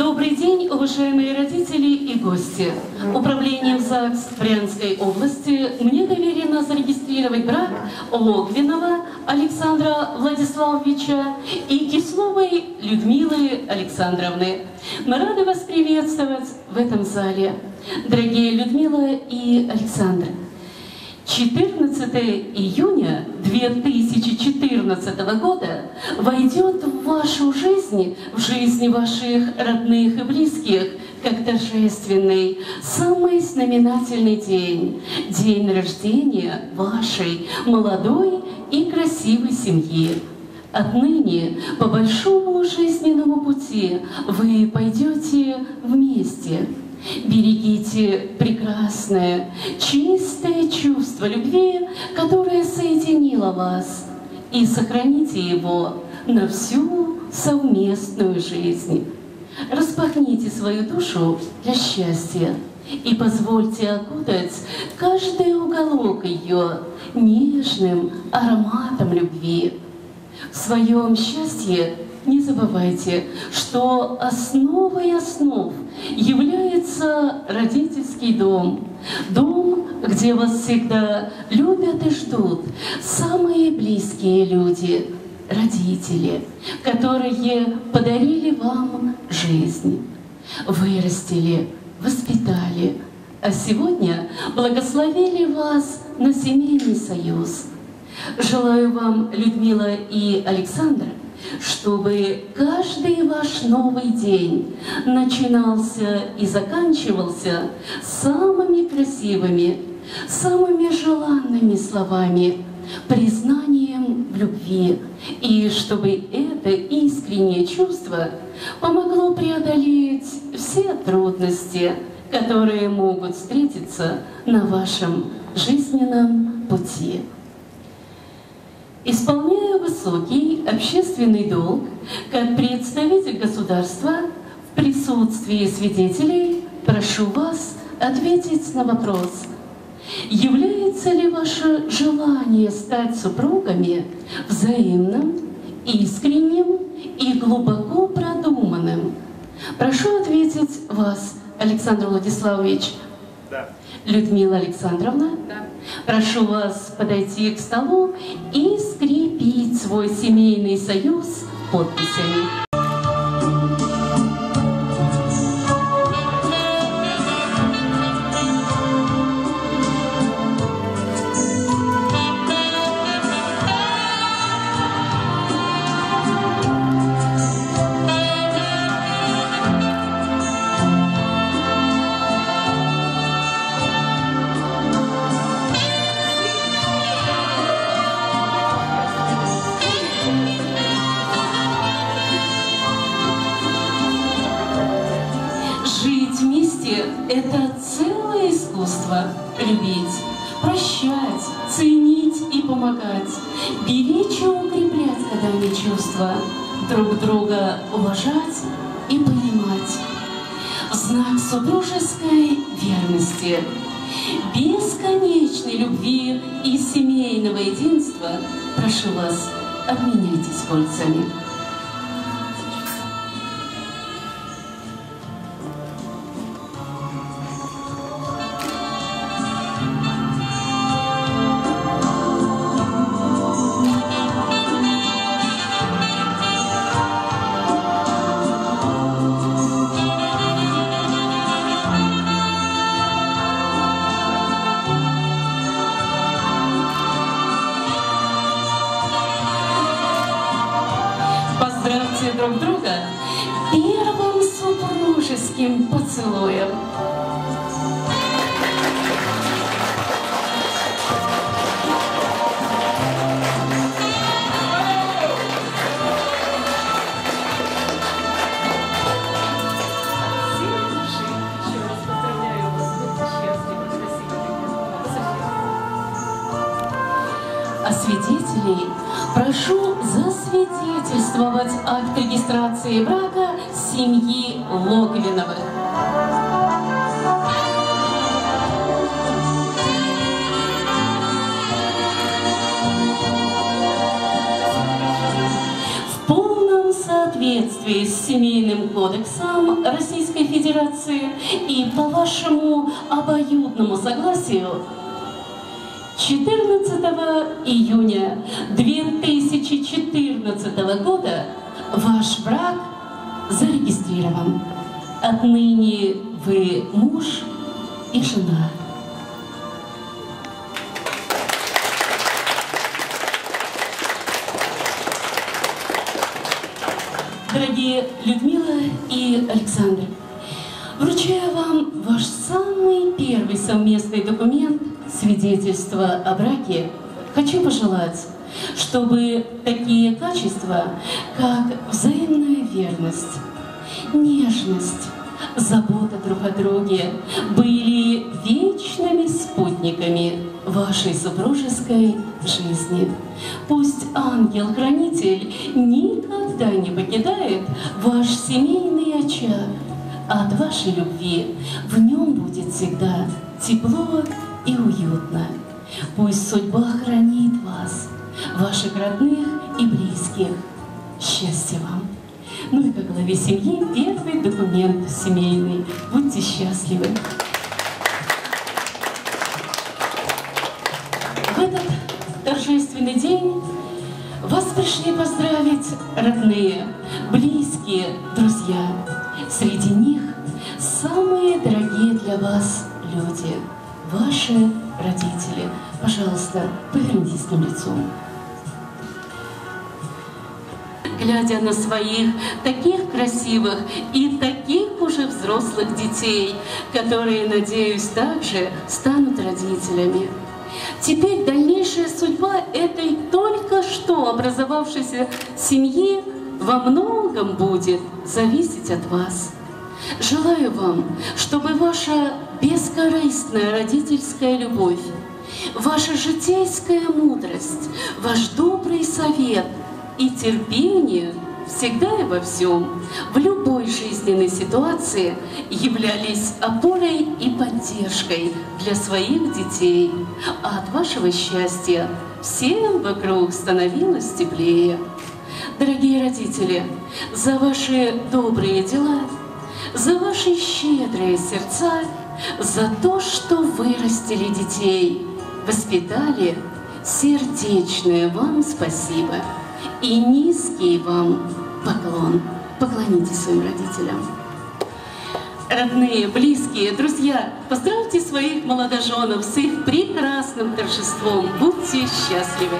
Добрый день, уважаемые родители и гости. Управлением ЗАГС Брянской области мне доверено зарегистрировать брак Логвинова Александра Владиславовича и Кисловой Людмилы Александровны. Мы рады вас приветствовать в этом зале. Дорогие Людмила и Александр, 14 июня 2014 года войдет в вашу жизнь, в жизни ваших родных и близких, как торжественный, самый знаменательный день, день рождения вашей молодой и красивой семьи. Отныне по большому жизненному пути вы пойдете вместе – Берегите прекрасное, чистое чувство любви, которое соединило вас, и сохраните его на всю совместную жизнь. Распахните свою душу для счастья и позвольте окутать каждый уголок ее нежным ароматом любви. В своем счастье не забывайте, что основой основ является родительский дом. Дом, где вас всегда любят и ждут самые близкие люди, родители, которые подарили вам жизнь, вырастили, воспитали, а сегодня благословили вас на семейный союз. Желаю вам, Людмила и Александр, чтобы каждый ваш новый день начинался и заканчивался самыми красивыми, самыми желанными словами, признанием в любви, и чтобы это искреннее чувство помогло преодолеть все трудности, которые могут встретиться на вашем жизненном пути. Исполняя высокий общественный долг как представитель государства в присутствии свидетелей, прошу вас ответить на вопрос, является ли ваше желание стать супругами взаимным, искренним и глубоко продуманным? Прошу ответить вас, Александр Владиславович. Да. Людмила Александровна, да. прошу вас подойти к столу и скрепить свой семейный союз подписями. помогать, беречь и укреплять они чувства, друг друга уважать и понимать. В знак супружеской верности, бесконечной любви и семейного единства прошу вас, обменяйтесь кольцами. друг друга первым супружеским поцелуем. акт регистрации брака семьи Логвиновых. В полном соответствии с Семейным кодексом Российской Федерации и по вашему обоюдному согласию 14 июня 2014 года ваш брак зарегистрирован. Отныне вы муж и жена. Дорогие Людмила и Александр, вручаю вам ваш самый первый совместный документ свидетельство о браке, хочу пожелать, чтобы такие качества, как взаимная верность, нежность, забота друг о друге были вечными спутниками вашей супружеской жизни. Пусть ангел-хранитель никогда не покидает ваш семейный очаг, а от вашей любви в нем будет всегда тепло и уютно. Пусть судьба хранит вас, ваших родных и близких. Счастья вам! Ну и как главе семьи первый документ семейный. Будьте счастливы! В этот торжественный день вас пришли поздравить родные, близкие, друзья. Среди них самые дорогие для вас люди – ваши родители. Пожалуйста, повернитесь к лицом. Глядя на своих таких красивых и таких уже взрослых детей, которые, надеюсь, также станут родителями. Теперь дальнейшая судьба этой только что образовавшейся семьи во многом будет зависеть от вас. Желаю вам, чтобы ваша бескорыстная родительская любовь, ваша житейская мудрость, ваш добрый совет и терпение всегда и во всем, в любой жизненной ситуации являлись опорой и поддержкой для своих детей, а от вашего счастья всем вокруг становилось теплее. Дорогие родители, за ваши добрые дела – за ваши щедрые сердца, за то, что вырастили детей, воспитали, сердечное вам спасибо и низкий вам поклон. Поклонитесь своим родителям. Родные, близкие, друзья, поздравьте своих молодоженов с их прекрасным торжеством. Будьте счастливы!